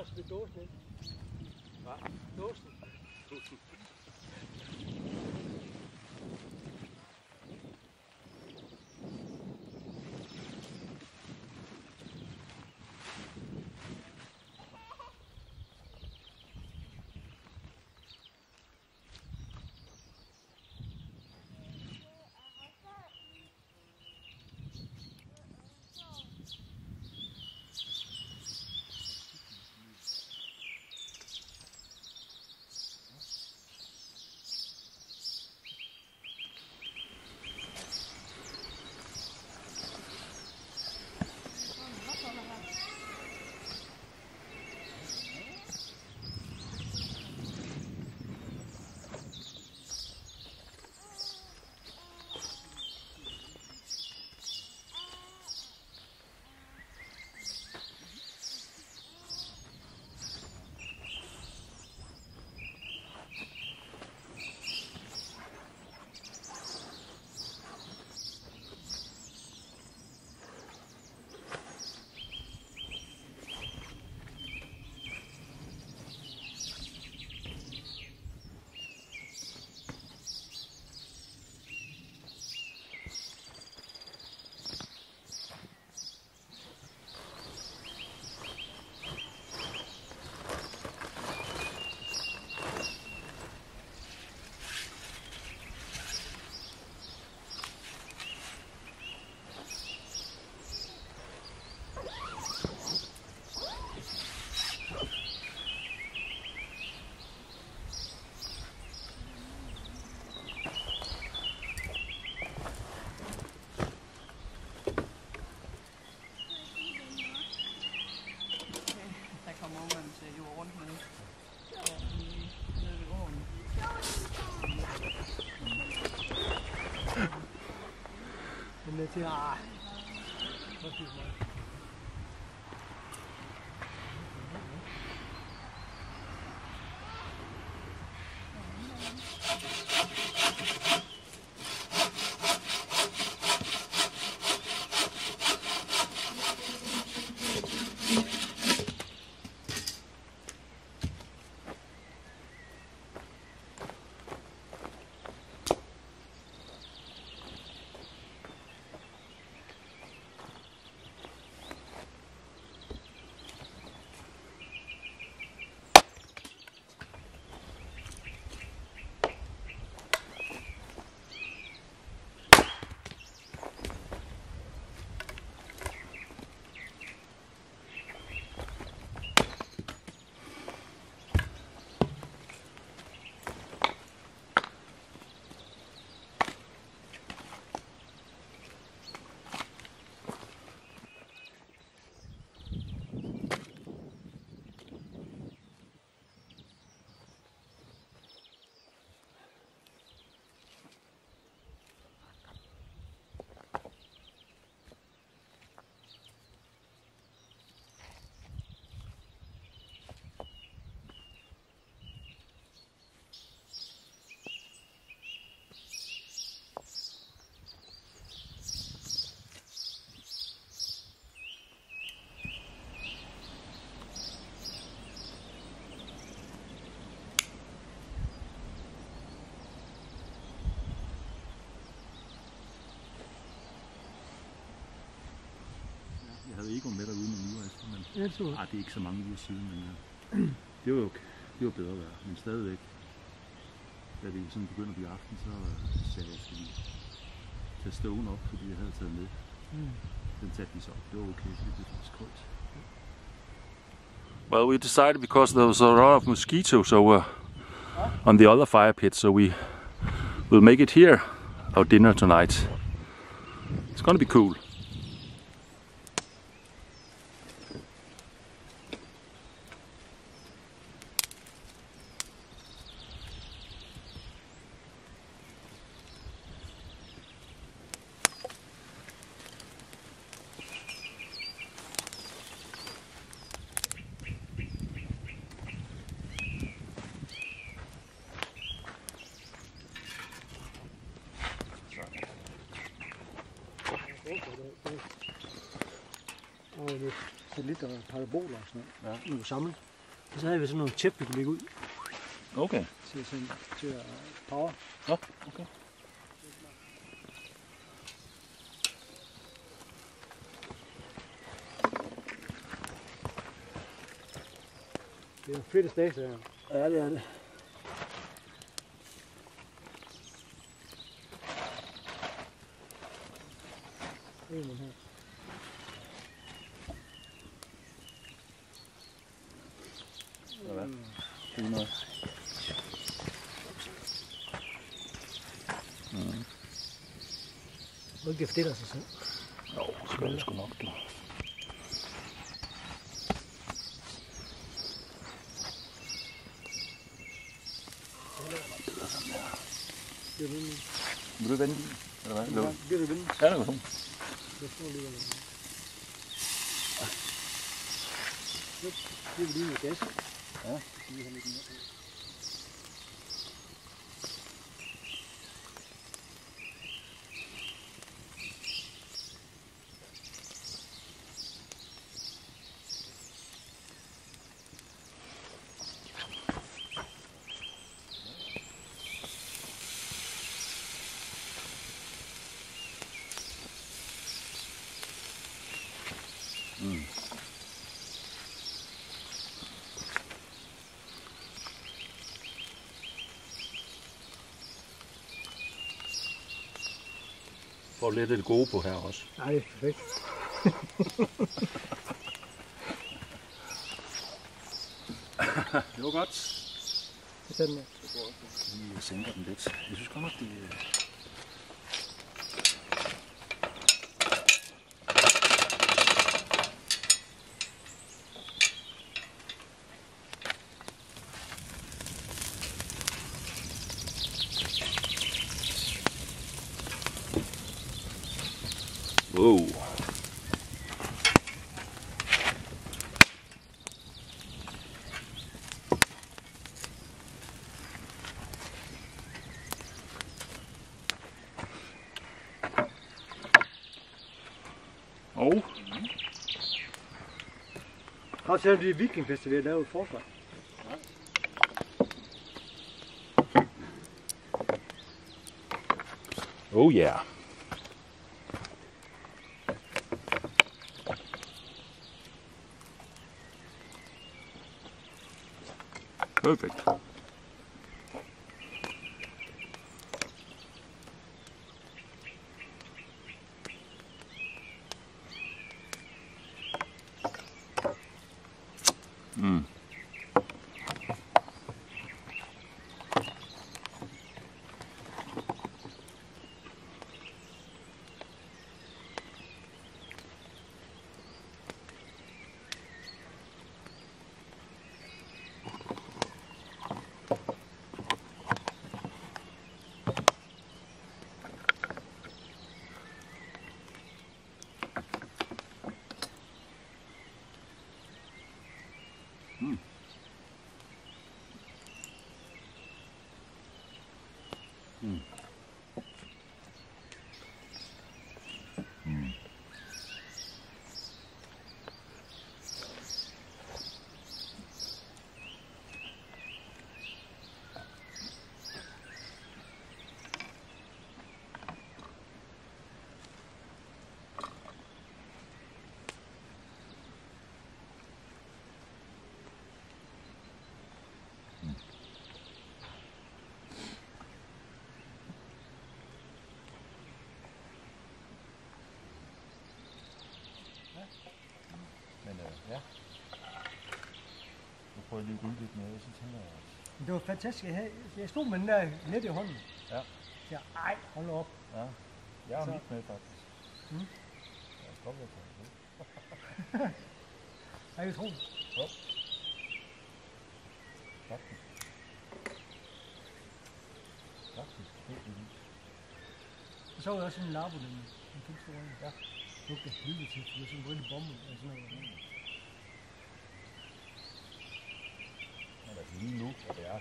at smide dåsen ind. Hvad? Dåsen. Der Den er Ja, det ah, det er ikke så mange uger siden, men ja. det var jo det var bedre vejr, men stadigvæk. Da det sådan begynder at blive aften, så øh, sagde jeg, skal vi tage ståen op, fordi jeg havde taget med. Mm. Den satte vi så op. Det var okay, fordi det blev faktisk koldt. Well, we decided because there was a lot of mosquitoes over on the other fire pit, so we will make it here our dinner tonight. It's gonna be cool. Og lidt satellitter og paraboler og sådan noget. Ja. Nu samlet. Og så havde vi sådan nogle tæppe, vi kunne lægge ud Okay. til, sådan, til at power. Nå, okay. Det er en fedt stage, her. Ja, det er det. Det er den her. Ikke fortælle sig selv. Jo, det skal det sgu nok, du. Det er. Vil du vende den? Eller hvad? Ja, det er det vinde. Ja, det sådan. Det står lige der. Det er lige med gas. Ja. Lige have lidt mere. Får lidt af det gode på her også. Nej, det er perfekt. Det var godt. Det er den her. Vi sænker den lidt. Jeg synes godt nok, det er... Wow. Og Har selv det er Vikingfest, vi har lavet et forslag. Oh yeah. Perfect. Men øh, ja. Nu prøver jeg lige at rulle lidt med, så tænker jeg, Det var fantastisk. Jeg, havde, jeg stod med den der net i hånden. Ja. Ja, ej, hold op. ja, jeg har Så- mit med faktisk. Mm. Jeg kan godt være taget med. Ej, jeg tror. Faktisk. Faktisk. Helt vildt. Og så var jeg også en labo, den, den kæmpe store. Ja. Lugte helvede til, for det er sådan en rigtig bombe. Og sådan noget. Men altså lige nu, hvor det er, øh,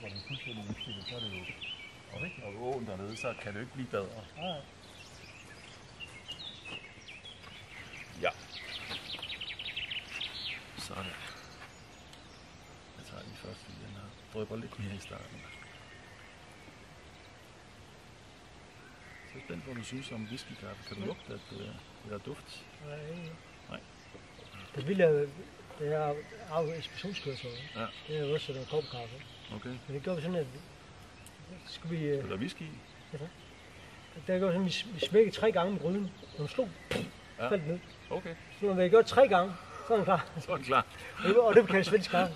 hvor det er fuldstændig udstillet, så er det jo og, og åen dernede, så kan det jo ikke blive bedre. Ja, Ja. Sådan. drypper lidt mere i starten. Så jeg spændt på, hvad du synes om whiskykaffe. Kan du lugte, at øh, det er duft? Nej, ikke. Nej. Det vil jeg, det er af ekspeditionskørsel. Ja. Det er også noget kopkaffe. Okay. Men det gør vi sådan, at skal vi, øh, Er der whisky i? der gør vi sådan, vi, vi smækker tre gange med gryden. Når den slog, Ja. ja. faldt den ned. Okay, Så når vi gjort tre gange, så er den klar. så er det klar. Og det- kan svensk kaffe.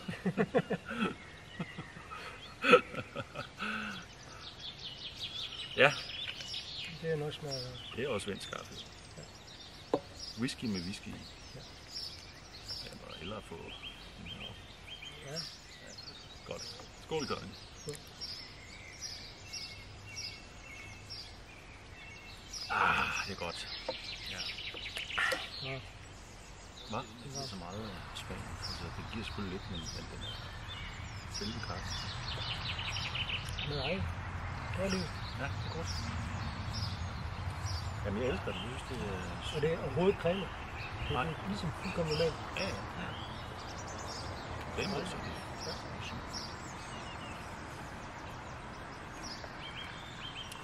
Ja, Det er nok smager af. det er også svensk kaffe. Whisky med whisky. Ja. Hellere få den her op. Ja. Godt. Skål. Skål. Ah, det er godt. Ja. Ja. Hvad? Det er så meget spand. Altså, det giver selvfølgelig lidt, men, men den er selve kaffe. Nej, det er det. Ja, det er godt. Jamen, jeg elsker det. Jeg synes, det er... Og det er overhovedet creme. Det er ligesom fuldkommen normalt. Ja, ja. Det er så det.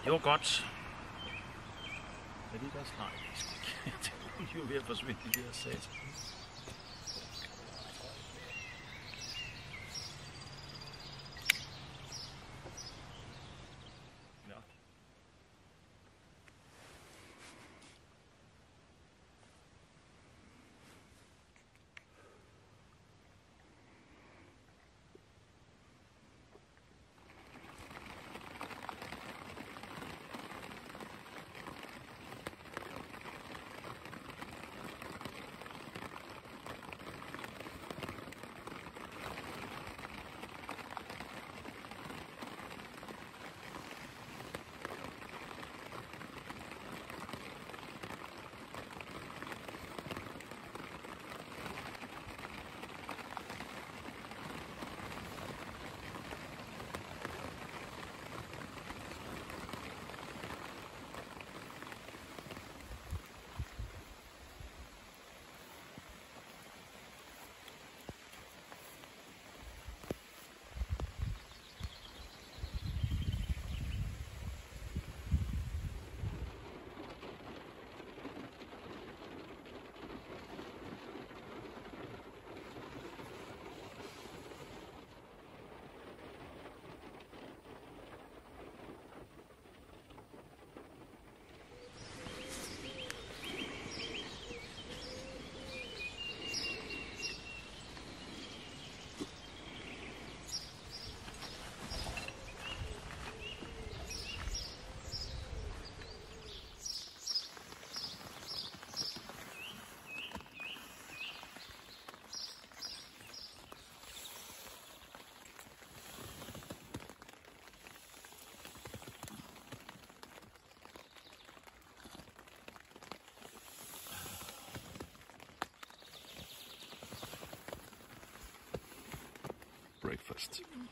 Det var godt. Er det også? Nej, det er. Det er jo ved at forsvinde, de her sat. Отпусти меня.